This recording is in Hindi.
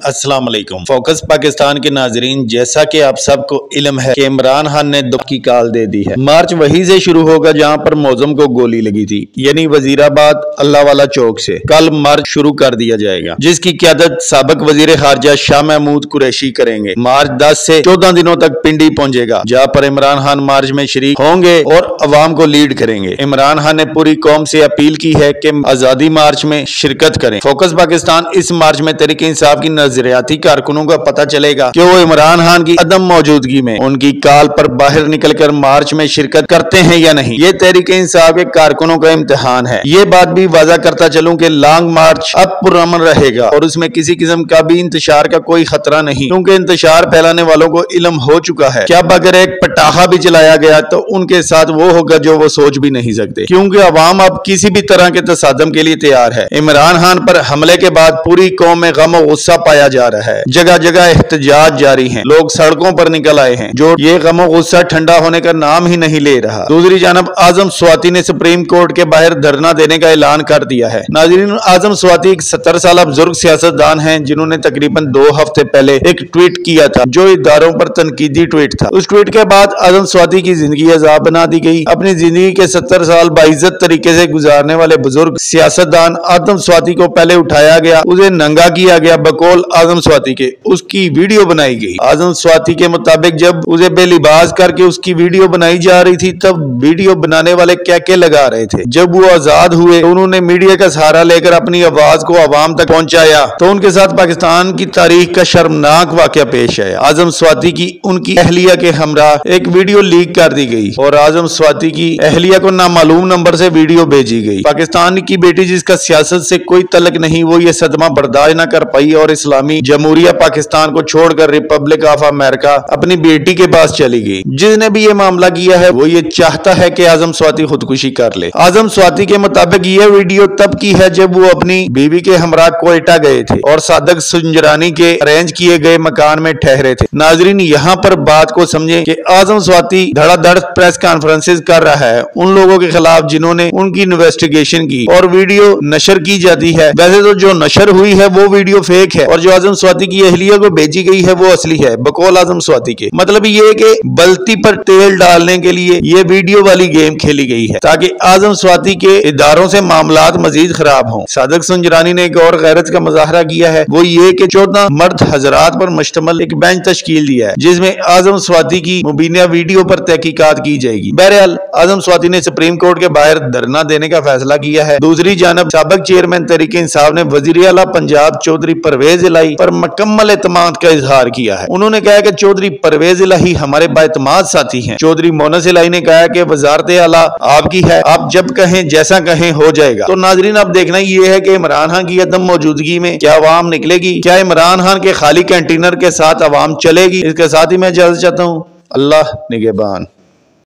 अस्सलाम वालेकुम फोकस पाकिस्तान के नाजरीन, जैसा कि आप सबको इलम है कि इमरान खान ने दुख की काल दे दी है। मार्च वहीं से शुरू होगा जहाँ पर मौजम को गोली लगी थी, यानी वजीराबाद अल्लाह वाला चौक से। कल मार्च शुरू कर दिया जाएगा, जिसकी क्यादत सबक वज़ीर खारजा शाह महमूद कुरैशी करेंगे। मार्च दस से चौदह दिनों तक पिंडी पहुंचेगा, जहाँ पर इमरान खान मार्च में शरीक होंगे और अवाम को लीड करेंगे। इमरान खान ने पूरी कौम से अपील की है की आज़ादी मार्च में शिरकत करें। फोकस पाकिस्तान पाकिस्तान इस मार्च में तरीके इंसाफ की नजरियाती कारकुनों का पता चलेगा कि वो इमरान खान की अदम मौजूदगी में उनकी काल पर बाहर निकल कर मार्च में शिरकत करते हैं या नहीं। ये तरीके इंसाफ के कारकुनों का इम्तिहान है। ये बात भी वाजा करता चलूँ की लॉन्ग मार्च अब पुरमन रहेगा और उसमें किसी किस्म का भी इंतज़ार का कोई खतरा नहीं, क्योंकि इंतज़ार फैलाने वालों को इलम हो चुका है। क्या अगर एक पटाखा भी चलाया गया तो उनके साथ वो होगा जो वो सोच भी नहीं सकते? क्योंकि अवाम अब किसी भी तरह के तसादम के लिए तैयार है। इमरान खान पर हमले के के बाद पूरी कौम में गम गुस्सा पाया जा रहा है। जगह जगह एहतजाज जारी है। लोग सड़कों पर निकल आए हैं, जो ये गम गुस्सा ठंडा होने का नाम ही नहीं ले रहा। दूसरी जानब, आज़म स्वाति ने सुप्रीम कोर्ट के बाहर धरना देने का ऐलान कर दिया है। नाजरीन, आज़म स्वाति एक सत्तर साल बुज़ुर्ग सियासतदान है, जिन्होंने तकरीबन दो हफ़्ते पहले एक ट्वीट किया था, जो इदारों पर तनकीदी ट्वीट था। उस ट्वीट के बाद आज़म स्वाति की ज़िंदगी अजाब बना दी गई। अपनी ज़िंदगी के सत्तर साल बाइज्जत तरीके से गुजारने वाले बुज़ुर्ग सियासतदान आज़म स्वाति को पहले उठाया गया, उसे नंगा किया गया बकौल आज़म स्वाति के। उसकी वीडियो बनाई गई। आज़म स्वाति के मुताबिक जब उसे बेलिबाज करके उसकी वीडियो बनाई जा रही थी, तब वीडियो बनाने वाले क्या लगा रहे थे? जब वो आज़ाद हुए तो उन्होंने मीडिया का सहारा लेकर अपनी आवाज़ को आवाम तक पहुँचाया। तो उनके साथ पाकिस्तान की तारीख का शर्मनाक वाक्य पेश है आज़म स्वाति की उनकी अहलिया के हमरा एक वीडियो लीक कर दी गई और आज़म स्वाति की अहलिया को नामालूम नंबर से वीडियो भेजी गई। पाकिस्तान की बेटी जिसका सियासत से कोई तलक नहीं, वो ये सदमा बर्दाश्त न कर पाई और इस्लामी जमहूरिया पाकिस्तान को छोड़कर रिपब्लिक ऑफ़ अमेरिका अपनी बेटी के पास चली गई। जिसने भी ये मामला किया है, वो ये चाहता है कि आज़म स्वाति खुदकुशी कर ले। आज़म स्वाति के मुताबिक ये वीडियो तब की है जब वो अपनी बीवी के हमरा कोयटा गए थे और सादक सुंजरानी के अरेंज किए गए मकान में ठहरे थे। नाजरीन, यहाँ पर बात को समझे कि आज़म स्वाति धड़ाधड़ प्रेस कॉन्फ्रेंसेज कर रहा है, उन लोगों के खिलाफ जिन्होंने उनकी इन्वेस्टिगेशन की और वीडियो नशर की जाती है। वैसे तो जो नशर हुई है, वो वीडियो फेक है। और जो आज़म स्वाति की अहलिया को भेजी गई है, वो असली है, बकौल आज़म स्वाति के। मतलब ये कि बल्ती पर तेल डालने के लिए ये वीडियो वाली गेम खेली गई है, ताकि आज़म स्वाति के इदारों से मामला मजीद खराब हों। सादक सुंजरानी ने एक और गैरत का मुजाहरा किया है, वो ये कि चौदह मर्द हजरात पर मुश्तमल एक बेंच तश्कील दिया है, जिसमें आज़म स्वाति की मुबीना वीडियो पर तहकीकत की जाएगी। बहरहाल, आज़म स्वाति ने सुप्रीम कोर्ट के बाहर धरना देने का फैसला किया है। दूसरी जानब, सबक चेयरमैन तरीके इंसाफ ने वज़ीर अला पंजाब चौधरी परवेज इलाही पर मकम्मल एतमाद का इजहार किया है। उन्होंने कहा कि चौधरी परवेज इलाही हमारे बातमाद साथी हैं। चौधरी मोनस इलाही ने कहा कि वजारत आला आपकी है, आप जब कहें, जैसा कहें, हो जाएगा। तो नाजरीन, अब देखना ये है कि इमरान खान की अदम मौजूदगी में क्या आवाम निकलेगी? क्या इमरान खान के खाली कंटेनर के साथ आवाम चलेगी? इसके साथ ही मैं इजाज़त चाहता हूँ। अल्लाह निगेबान।